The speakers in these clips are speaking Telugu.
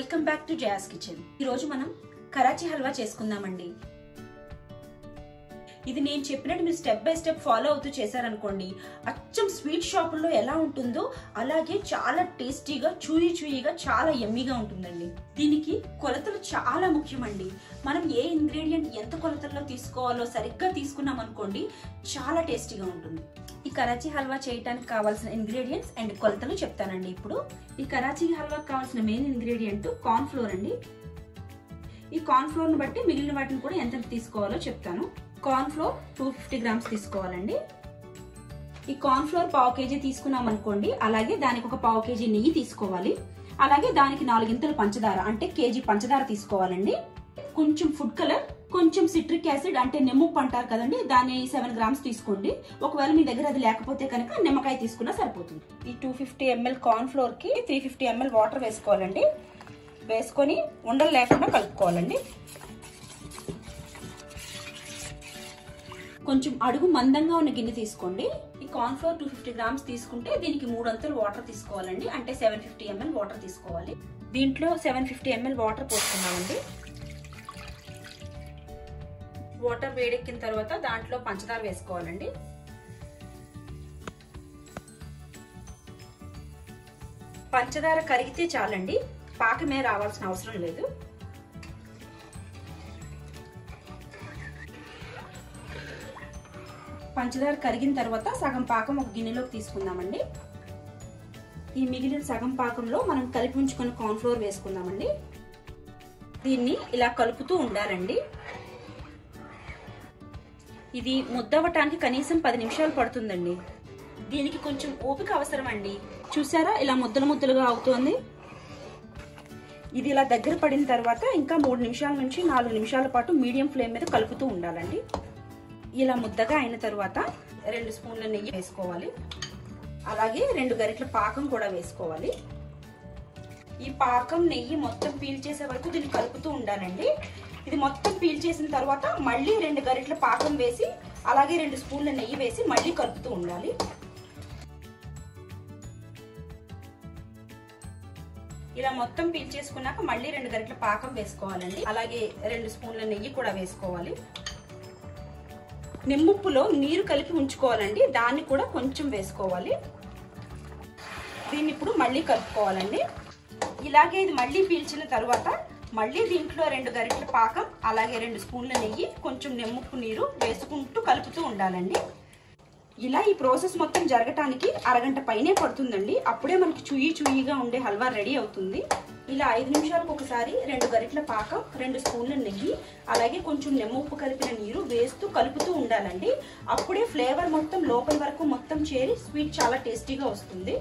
Welcome back to Jaya's kitchen. ఈ రోజు మనం కరాచీ హల్వా చేసుకుందామండి. ఇది నేను చెప్పినట్టు మీరు స్టెప్ బై స్టెప్ ఫాలో అవుతూ చేశారనుకోండి అచ్చం స్వీట్ షాపుల్లో ఎలా ఉంటుందో అలాగే చాలా టేస్టీగా చూయి చూయిగా చాలా ఎమ్మీగా ఉంటుందండి. దీనికి కొలతలు చాలా ముఖ్యమండి. మనం ఏ ఇంగ్రీడియంట్ ఎంత కొలతల్లో తీసుకోవాలో సరిగ్గా తీసుకున్నాం అనుకోండి చాలా టేస్టీగా ఉంటుంది. ఈ కరాచీ హల్వా చేయడానికి కావాల్సిన ఇంగ్రీడియంట్స్ అండ్ కొలతలు చెప్తానండి ఇప్పుడు. ఈ కరాచీ హల్వాకి కావాల్సిన మెయిన్ ఇంగ్రీడియంట్ కార్న్ ఫ్లోర్ అండి. ఈ కార్న్ ఫ్లోర్ను బట్టి మిగిలిన వాటిని కూడా ఎంత తీసుకోవాలో చెప్తాను. Corn flour two fifty grams తీసుకోవాలండి. ఈ కార్న్ ఫ్లోర్ పావు కేజీ తీసుకున్నాం అనుకోండి అలాగే దానికి ఒక పావు కేజీ నెయ్యి తీసుకోవాలి. అలాగే దానికి నాలుగింతలు పంచదార అంటే కేజీ పంచదార తీసుకోవాలండి. కొంచెం ఫుడ్ కలర్ కొంచెం సిట్రిక్ యాసిడ్ అంటే నిమ్మప్పు అంటారు కదండి దాన్ని సెవెన్ గ్రామ్స్ తీసుకోండి. ఒకవేళ మీ దగ్గర అది లేకపోతే కనుక నిమ్మకాయ తీసుకున్నా సరిపోతుంది. ఈ టూ ఫిఫ్టీ ఎంఎల్ కార్న్ ఫ్లోర్కి త్రీ ఫిఫ్టీ ఎంఎల్ వాటర్ వేసుకోవాలండి. వేసుకొని ఉండలు లేకుండా కలుపుకోవాలండి. కొంచెం అడుగు మందంగా ఉన్న గిన్నె తీసుకోండి. ఈ corn flour two fifty grams తీసుకుంటే దీనికి మూడు అంతలు వాటర్ తీసుకోవాలండి. అంటే సెవెన్ ఫిఫ్టీ ఎంఎల్ వాటర్ తీసుకోవాలి. దీంట్లో సెవెన్ ఫిఫ్టీ ఎంఎల్ వాటర్ పోసుకున్నామండి వాటర్ వేడెక్కిన తర్వాత దాంట్లో పంచదార వేసుకోవాలండి. పంచదార కరిగితే చాలండి. పాకమే రావాల్సిన అవసరం లేదు. పంచదార కరిగిన తర్వాత సగం పాకం ఒక గిన్నెలోకి తీసుకుందామండి. ఈ మిగిలిన సగం పాకంలో మనం కలిపి ఉంచుకున్న కార్న్ఫ్లోర్ వేసుకుందామండి. దీన్ని ఇలా కలుపుతూ ఉండాలండి. ఇది ముద్దవటానికి కనీసం పది నిమిషాలు పడుతుందండి. దీనికి కొంచెం ఓపిక అవసరం అండి చూసారా ఇలా ముద్దలు ముద్దలుగా అవుతుంది? ఇది ఇలా దగ్గర పడిన తర్వాత ఇంకా మూడు నిమిషాల నుంచి నాలుగు నిమిషాల పాటు మీడియం ఫ్లేమ్ మీద కలుపుతూ ఉండాలండి. ఇలా ముద్దగా అయిన తర్వాత రెండు స్పూన్ల నెయ్యి వేసుకోవాలి. అలాగే రెండు గరిటల పాకం కూడా వేసుకోవాలి. ఈ పాకం నెయ్యి మొత్తం పీల్ చేసే వరకు దీన్ని కలుపుతూ ఉండాలండి. ఇది మొత్తం పీల్చేసిన తర్వాత మళ్ళీ రెండు గరిటల పాకం వేసి అలాగే రెండు స్పూన్ల నెయ్యి వేసి మళ్ళీ కలుపుతూ ఉండాలి. ఇలా మొత్తం పీల్ చేసుకున్నాక మళ్ళీ రెండు గరిటల పాకం వేసుకోవాలండి. అలాగే రెండు స్పూన్ల నెయ్యి కూడా వేసుకోవాలి. నిమ్ముప్పులో నీరు కలిపి ఉంచుకోవాలండి. దాన్ని కూడా కొంచెం వేసుకోవాలి. దీన్ని ఇప్పుడు మళ్ళీ కలుపుకోవాలండి. ఇలాగే ఇది మళ్ళీ పీల్చిన తర్వాత మళ్ళీ దీంట్లో రెండు గరిటెల పాకం అలాగే రెండు స్పూన్ల నెయ్యి కొంచెం నిమ్మప్పు నీరు వేసుకుంటూ కలుపుతూ ఉండాలండి. ఇలా ఈ ప్రాసెస్ మొత్తం జరగటానికి అరగంట పైనే పడుతుందండి. అప్పుడే మనకి చూయి చూయిగా ఉండే హల్వా రెడీ అవుతుంది. ఇలా ఐదు నిమిషాలకు ఒకసారి రెండు గరిటల పాకం రెండు స్పూన్ల నెయ్యి అలాగే కొంచెం నిమ్మప్పు కలిపిన నీరు వేస్తూ కలుపుతూ ఉండాలండి. అప్పుడే ఫ్లేవర్ మొత్తం లోపల వరకు మొత్తం చేరి స్వీట్ చాలా టేస్టీగా వస్తుంది.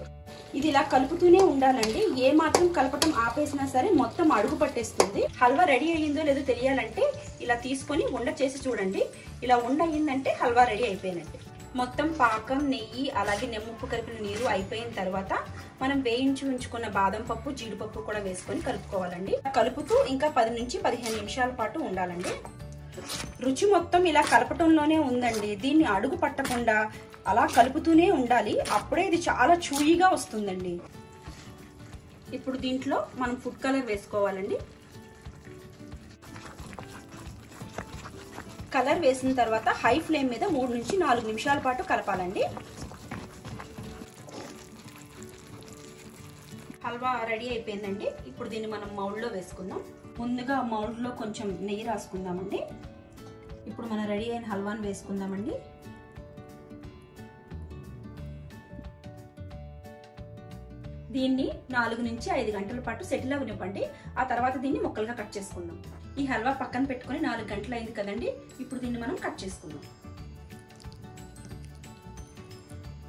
ఇది ఇలా కలుపుతూనే ఉండాలండి. ఏ మాత్రం కలపటం ఆపేసినా సరే మొత్తం అడుగు పట్టేస్తుంది. హల్వా రెడీ అయ్యిందో లేదో తెలియాలంటే ఇలా తీసుకొని ఉండ చేసి చూడండి. ఇలా ఉండ అయ్యిందంటే హల్వా రెడీ అయిపోయినట్టు. మొత్తం పాకం నెయ్యి అలాగే నెమ్ముప్పు కలిపిన నీరు అయిపోయిన తర్వాత మనం వేయించి ఉంచుకున్న బాదం పప్పు జీడిపప్పు కూడా వేసుకొని కలుపుకోవాలండి. కలుపుతూ ఇంకా పది నుంచి పదిహేను నిమిషాల పాటు ఉండాలండి. రుచి మొత్తం ఇలా కలపటంలోనే ఉందండి. దీన్ని అడుగు పట్టకుండా అలా కలుపుతూనే ఉండాలి. అప్పుడే ఇది చాలా చూయిగా వస్తుందండి. ఇప్పుడు దీంట్లో మనం ఫుడ్ కలర్ వేసుకోవాలండి. కలర్ వేసిన తర్వాత హై ఫ్లేమ్ మీద మూడు నుంచి నాలుగు నిమిషాల పాటు కలపాలండి. హల్వా రెడీ అయిపోయిందండి. ఇప్పుడు దీన్ని మనం మౌల్డ్లో వేసుకుందాం. ముందుగా మౌల్డ్లో కొంచెం నెయ్యి రాసుకుందామండి. ఇప్పుడు మన రెడీ అయిన హల్వాని వేసుకుందామండి. దీన్ని నాలుగు నుంచి ఐదు గంటల పాటు సెటిల్ అవ్వనివ్వండి ఆ తర్వాత దీన్ని ముక్కలుగా కట్ చేసుకుందాం. ఈ హల్వా పక్కన పెట్టుకుని నాలుగు గంటలు అయింది కదండి. ఇప్పుడు దీన్ని మనం కట్ చేసుకుందాం.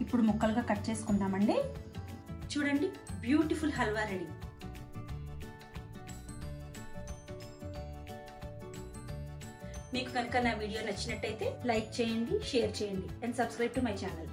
ఇప్పుడు ముక్కలుగా కట్ చేసుకుందామండి. చూడండి బ్యూటిఫుల్ హల్వా రెడీ. మీకు కనుక నా వీడియో నచ్చినట్టయితే లైక్ చేయండి షేర్ చేయండి and subscribe to my channel.